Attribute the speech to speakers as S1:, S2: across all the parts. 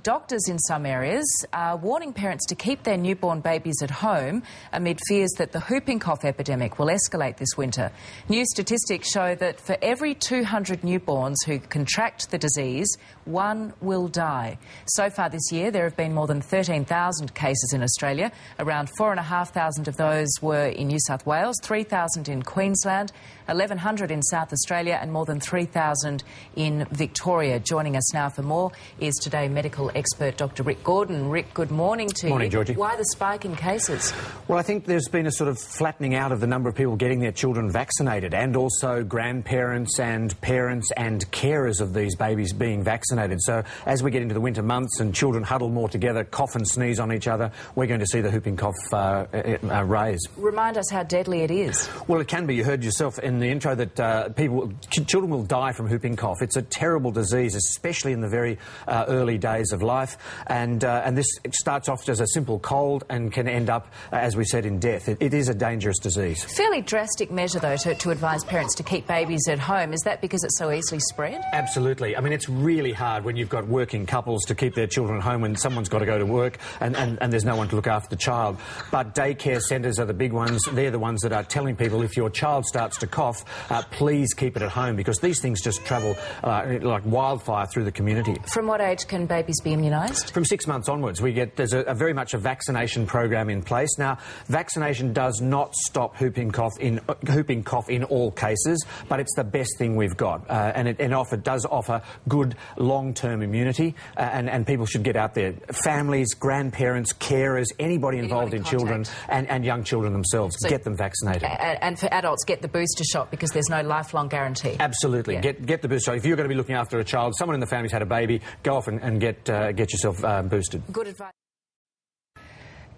S1: Doctors in some areas are warning parents to keep their newborn babies at home amid fears that the whooping cough epidemic will escalate this winter. New statistics show that for every 200 newborns who contract the disease, one will die. So far this year, there have been more than 13,000 cases in Australia. Around 4,500 of those were in New South Wales, 3,000 in Queensland, 1,100 in South Australia, and more than 3,000 in Victoria. Joining us now for more is today medical expert Dr. Rick Gordon. Rick, good morning to
S2: morning,
S1: you.
S2: Georgie.
S1: Why the spike in cases?
S2: Well, I think there's been a sort of flattening out of the number of people getting their children vaccinated, and also grandparents and parents and carers of these babies being vaccinated. So, as we get into the winter months and children huddle more together, cough and sneeze on each other, we're going to see the whooping cough uh, uh, raise.
S1: Remind us how deadly it is.
S2: Well, it can be. You heard yourself in the intro that uh, people, children will die from whooping cough. It's a terrible disease, especially in the very uh, early days of life, and uh, and this starts off as a simple cold and can end up, uh, as we said, in death. It, it is a dangerous disease.
S1: Fairly drastic measure, though, to, to advise parents to keep babies at home. Is that because it's so easily spread?
S2: Absolutely. I mean, it's really hard when you've got working couples to keep their children at home when someone's got to go to work and, and, and there's no one to look after the child. But daycare centres are the big ones. They're the ones that are telling people if your child starts to cough, uh, please keep it at home because these things just travel uh, like wildfire through the community.
S1: From what age can babies be immunised?
S2: From six months onwards, we get there's a, a very much a vaccination program in place. Now, vaccination does not stop whooping cough in uh, whooping cough in all cases, but it's the best thing we've got, uh, and it and offer, does offer good long-term immunity, uh, and and people should get out there. Families, grandparents, carers, anybody involved
S1: in
S2: in children and, and young children themselves,
S1: So-
S2: get them vaccinated.
S1: And for adults, get the booster shot because there's no lifelong guarantee.
S2: Absolutely.
S1: Yeah.
S2: Get, get the booster shot. If you're going to be looking after a child, someone in the family's had a baby, go off and, and get, uh, get yourself uh, boosted.
S1: Good advice.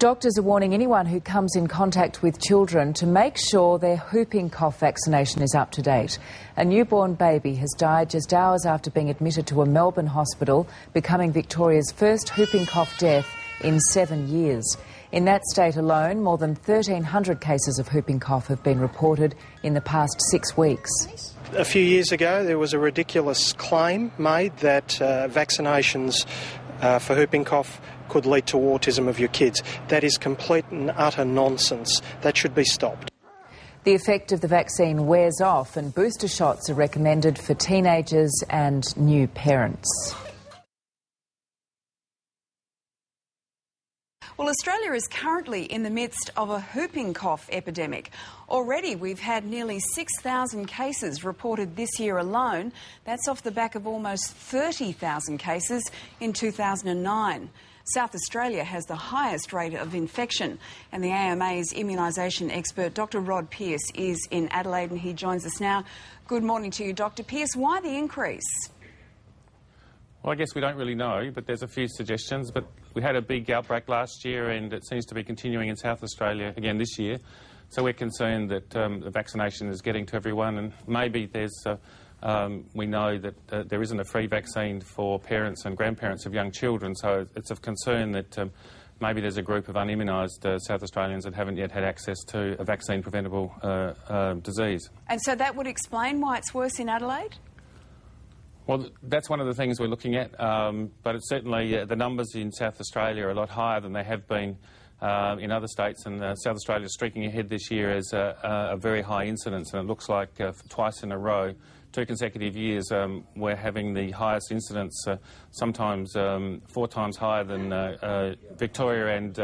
S1: Doctors are warning anyone who comes in contact with children to make sure their whooping cough vaccination is up to date. A newborn baby has died just hours after being admitted to a Melbourne hospital, becoming Victoria's first whooping cough death in seven years. In that state alone, more than 1,300 cases of whooping cough have been reported in the past six weeks.
S3: A few years ago, there was a ridiculous claim made that uh, vaccinations uh, for whooping cough could lead to autism of your kids. That is complete and utter nonsense. That should be stopped.
S1: The effect of the vaccine wears off, and booster shots are recommended for teenagers and new parents.
S4: Well, Australia is currently in the midst of a whooping cough epidemic. Already, we've had nearly 6,000 cases reported this year alone. That's off the back of almost 30,000 cases in 2009. South Australia has the highest rate of infection, and the AMA's immunisation expert, Dr. Rod Pearce, is in Adelaide and he joins us now. Good morning to you, Dr. Pearce. Why the increase?
S5: Well, I guess we don't really know, but there's a few suggestions. But we had a big outbreak last year, and it seems to be continuing in South Australia again this year. So we're concerned that um, the vaccination is getting to everyone, and maybe there's. Uh, um, we know that uh, there isn't a free vaccine for parents and grandparents of young children, so it's of concern that um, maybe there's a group of unimmunised uh, South Australians that haven't yet had access to a vaccine preventable uh, uh, disease.
S4: And so that would explain why it's worse in Adelaide?
S5: Well, that's one of the things we're looking at, um, but certainly uh, the numbers in South Australia are a lot higher than they have been uh, in other states, and uh, South Australia is streaking ahead this year as a, a, very high incidence, and it looks like uh, twice in a row, two consecutive years, um, we're having the highest incidence, uh, sometimes um, four times higher than uh, Victoria and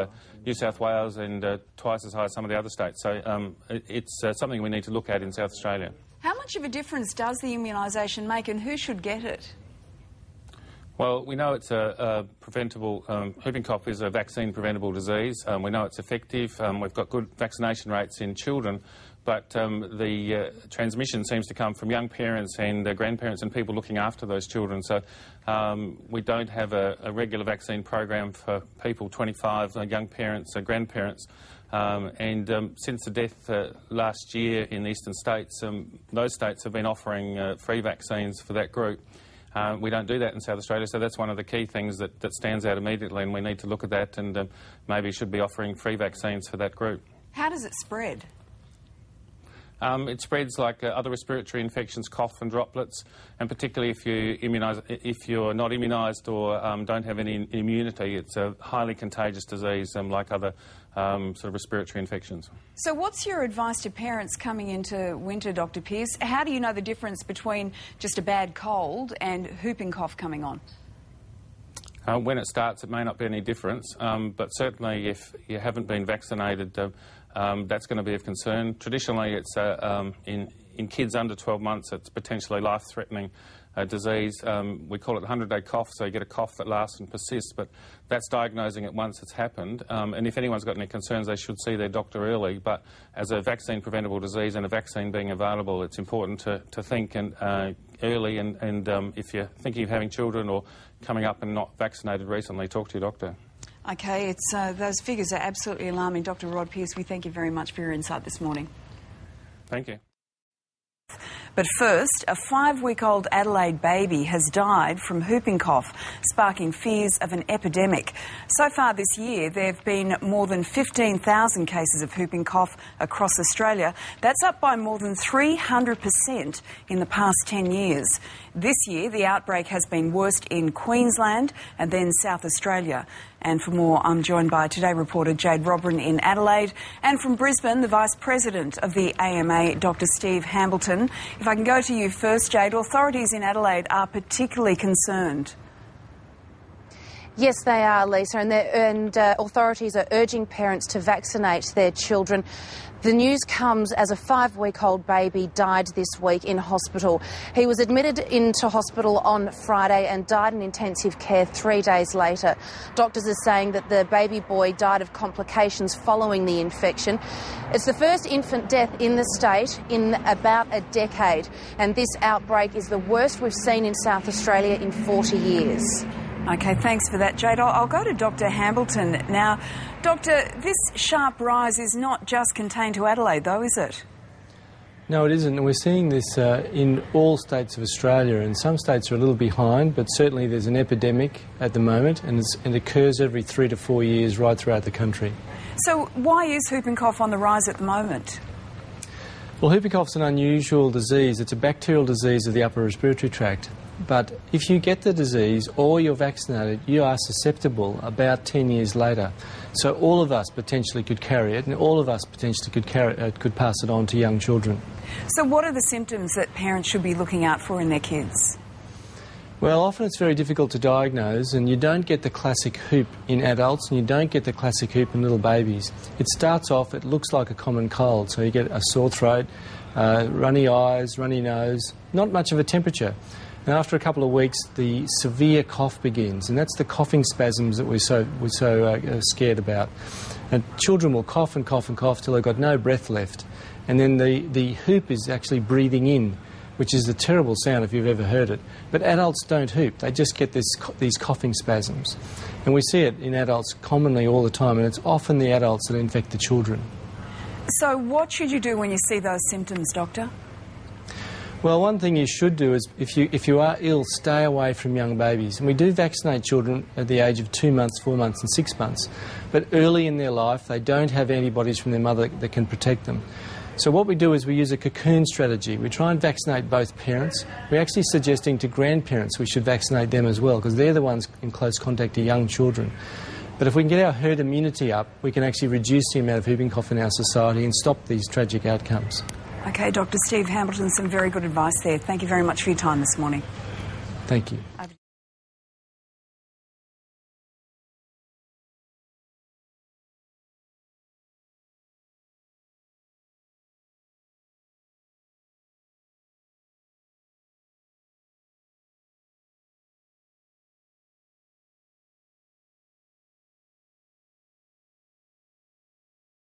S5: New South Wales, and twice as high as some of the other states. So um, it's something we need to look at in South Australia.
S4: Much of a difference does the immunisation make, and who should get it?
S5: Well, we know it's a, a preventable, um, whooping cough is a vaccine preventable disease. Um, we know it's effective. Um, we've got good vaccination rates in children, but um, the uh, transmission seems to come from young parents and uh, grandparents and people looking after those children. So um, we don't have a, a regular vaccine program for people 25, uh, young parents, uh, grandparents. Um, and um, since the death uh, last year in the eastern states, um, those states have been offering uh, free vaccines for that group. Uh, we don't do that in South Australia, so that's one of the key things that, that stands out immediately, and we need to look at that and um, maybe should be offering free vaccines for that group.
S4: How does it spread?
S5: Um, it spreads like uh, other respiratory infections, cough and droplets, and particularly if, you immunise, if you're not immunised or um, don't have any immunity, it's a highly contagious disease um, like other um, sort of respiratory infections.
S4: So, what's your advice to parents coming into winter, Dr. Pearce? How do you know the difference between just a bad cold and whooping cough coming on?
S5: Uh, when it starts, it may not be any difference, um, but certainly if you haven't been vaccinated, uh, um, that's going to be of concern. Traditionally, it's uh, um, in, in kids under 12 months, it's potentially life-threatening uh, disease. Um, we call it the 100-day cough, so you get a cough that lasts and persists, but that's diagnosing it once it's happened. Um, and if anyone's got any concerns, they should see their doctor early. But as a vaccine-preventable disease and a vaccine being available, it's important to, to think and, uh, early. And, and um, if you're thinking of having children or coming up and not vaccinated recently, talk to your doctor.
S4: Okay, it's, uh, those figures are absolutely alarming. Dr. Rod Pearce, we thank you very much for your insight this morning.
S5: Thank you.
S4: But first, a five week old Adelaide baby has died from whooping cough, sparking fears of an epidemic. So far this year, there have been more than 15,000 cases of whooping cough across Australia. That's up by more than 300% in the past 10 years. This year, the outbreak has been worst in Queensland and then South Australia. And for more, I'm joined by Today reporter Jade Robran in Adelaide, and from Brisbane, the Vice President of the AMA, Dr. Steve Hambleton. If I can go to you first, Jade, authorities in Adelaide are particularly concerned.
S6: Yes, they are, Lisa, and, and uh, authorities are urging parents to vaccinate their children. The news comes as a five week old baby died this week in hospital. He was admitted into hospital on Friday and died in intensive care three days later. Doctors are saying that the baby boy died of complications following the infection. It's the first infant death in the state in about a decade, and this outbreak is the worst we've seen in South Australia in 40 years.
S4: Okay, thanks for that, Jade. I'll, I'll, go to Dr. Hambleton now. Doctor, this sharp rise is not just contained to Adelaide, though, is it?
S7: No, it isn't. We're seeing this uh, in all states of Australia, and some states are a little behind, but certainly there's an epidemic at the moment, and it occurs every three to four years right throughout the country.
S4: So, why is whooping cough on the rise at the moment?
S7: Well, whooping cough is an unusual disease. It's a bacterial disease of the upper respiratory tract. But if you get the disease or you're vaccinated, you are susceptible about 10 years later. So all of us potentially could carry it, and all of us potentially could, carry, uh, could pass it on to young children.
S4: So, what are the symptoms that parents should be looking out for in their kids?
S7: Well, often it's very difficult to diagnose, and you don't get the classic whoop in adults, and you don't get the classic whoop in little babies. It starts off, it looks like a common cold, so you get a sore throat, uh, runny eyes, runny nose, not much of a temperature. And after a couple of weeks, the severe cough begins, and that's the coughing spasms that we're so, we're so uh, uh, scared about. And children will cough and cough and cough till they've got no breath left. And then the, the whoop is actually breathing in, which is a terrible sound if you've ever heard it. But adults don't whoop, they just get this, these coughing spasms. And we see it in adults commonly all the time, and it's often the adults that infect the children.
S4: So, what should you do when you see those symptoms, Doctor?
S7: Well, one thing you should do is if you, if you are ill, stay away from young babies. And we do vaccinate children at the age of two months, four months, and six months. But early in their life, they don't have antibodies from their mother that can protect them. So, what we do is we use a cocoon strategy. We try and vaccinate both parents. We're actually suggesting to grandparents we should vaccinate them as well because they're the ones in close contact to young children. But if we can get our herd immunity up, we can actually reduce the amount of whooping cough in our society and stop these tragic outcomes.
S4: Okay, Dr. Steve Hambleton, some very good advice there. Thank you very much for your time this morning.
S7: Thank you.